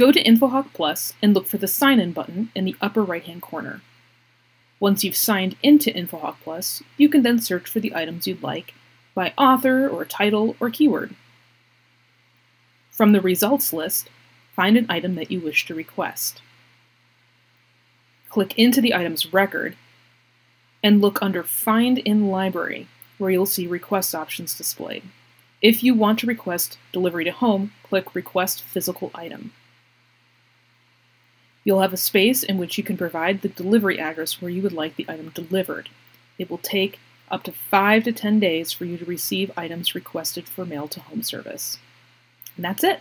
Go to InfoHawk Plus and look for the Sign In button in the upper right-hand corner. Once you've signed into InfoHawk Plus, you can then search for the items you'd like by author or title or keyword. From the results list, find an item that you wish to request. Click into the item's record and look under Find in Library, where you'll see request options displayed. If you want to request delivery to home, click Request Physical Item. You'll have a space in which you can provide the delivery address where you would like the item delivered. It will take up to 5 to 10 days for you to receive items requested for mail to home service. And that's it.